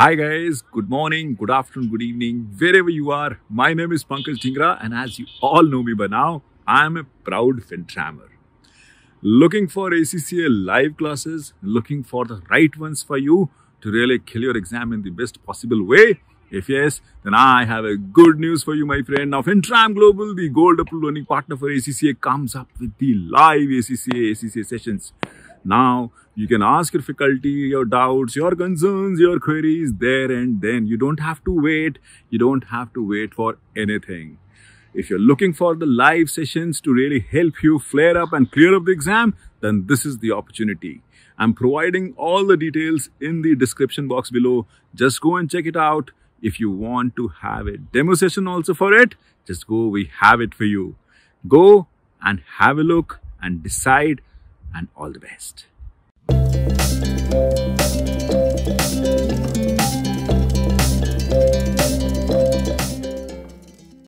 Hi guys, good morning, good afternoon, good evening, wherever you are. My name is Pankaj Dhingra and as you all know me by now, I am a proud Fintrammer. Looking for ACCA live classes, looking for the right ones for you to really kill your exam in the best possible way? If yes, then I have a good news for you, my friend. Now, Fintram Global, the gold approved learning partner for ACCA, comes up with the live ACCA, ACCA sessions. Now, you can ask your faculty your doubts, your concerns, your queries there and then. You don't have to wait. You don't have to wait for anything. If you're looking for the live sessions to really help you flare up and clear up the exam, then this is the opportunity. I'm providing all the details in the description box below. Just go and check it out. If you want to have a demo session also for it, just go, we have it for you. Go and have a look and decide and all the best.